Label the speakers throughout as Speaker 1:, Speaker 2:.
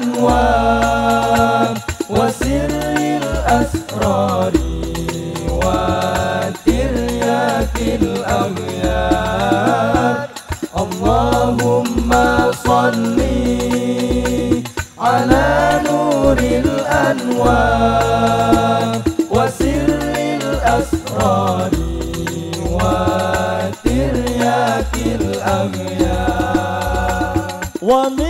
Speaker 1: الأنوار وسر الأسرار
Speaker 2: وترياك الأغيار اللهم صل على نور الأنوار وسر الأسرار وترياك الأغيار
Speaker 1: ومفتاح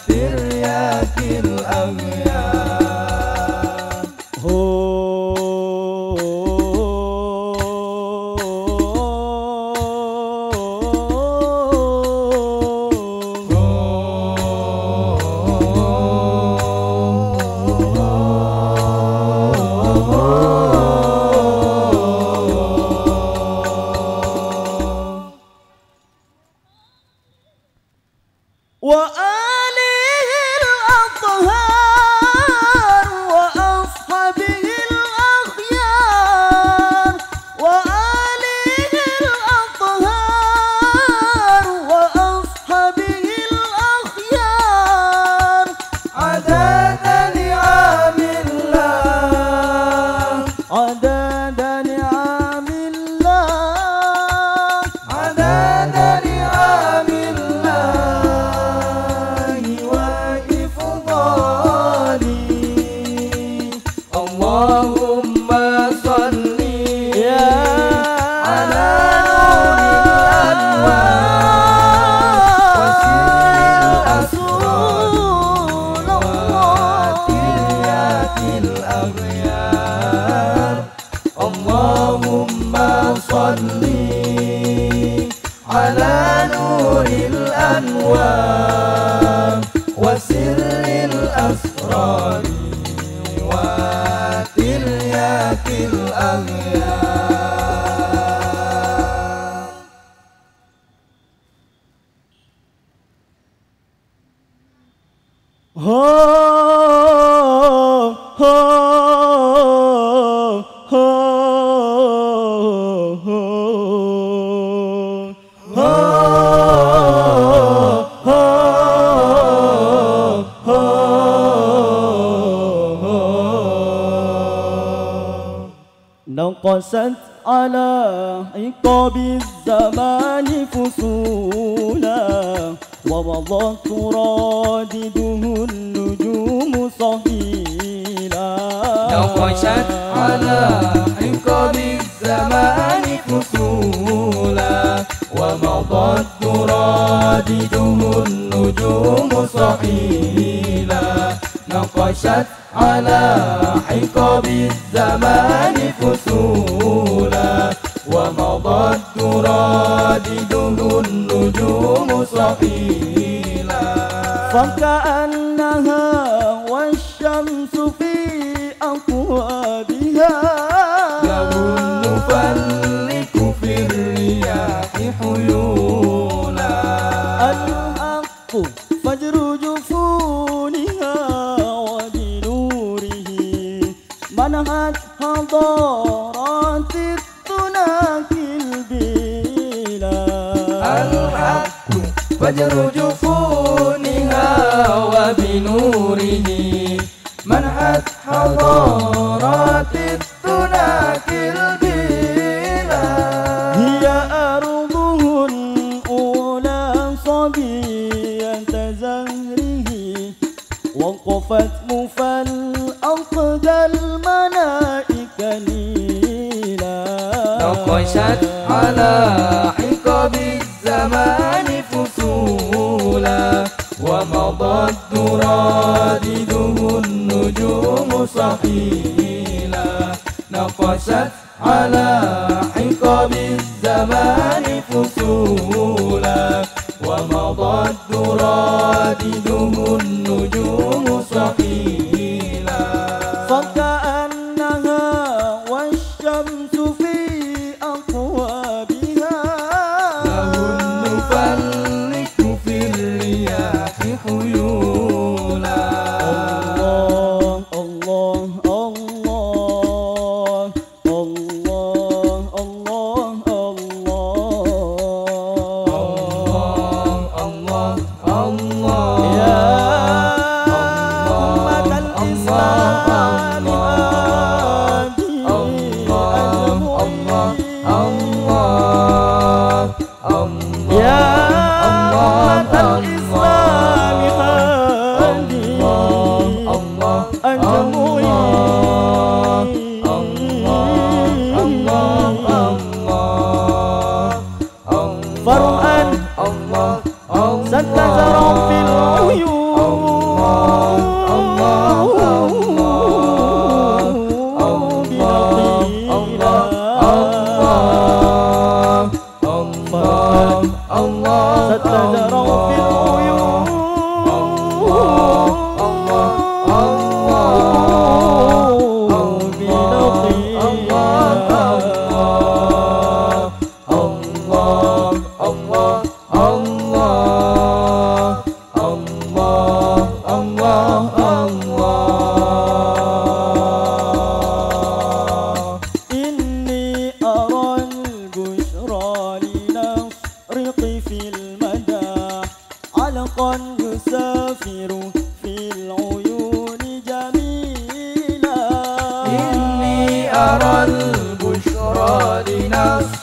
Speaker 2: وترياك الأغيار
Speaker 1: Oh, oh, oh. oh. نقست على عقاب الزمان فصولا ومضى ترادده النجوم صهيلا.
Speaker 2: نقشت على عقاب الزمان فصولا ومضت ترادده النجوم صحيلا نقشت على حقب الزمان ترادده النجوم صحيلا
Speaker 1: فكأنها والشمس في أقوابها
Speaker 2: يظن فلك في الرياح حيولا.
Speaker 1: الحق فجر جفونها وبنوره منهت حضارات
Speaker 2: فجر جفونها وبنوره منحت حضارات التناك البلا
Speaker 1: هي أرضه الأولى صبية زهره وقفت مفالأقد الملائكة ليلا.
Speaker 2: نقشت على حقب الزمان. ومضت ترادده النجوم صحيلا نقشت على
Speaker 1: rất là
Speaker 2: giàu vì lối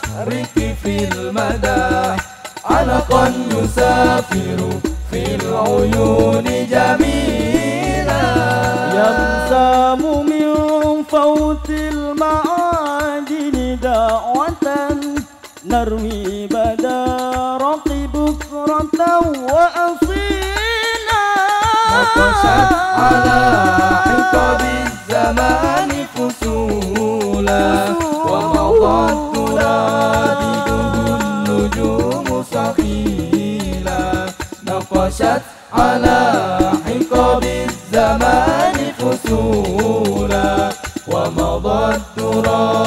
Speaker 2: لنصرك في المدى. علقا يسافر في العيون جميلا.
Speaker 1: يمسام من فوت المعادن دعوة. نروي بدارق بكرة وأصيلا.
Speaker 2: نقشت على حقب الزمان على حقب الزمان فسولا ومضى التراب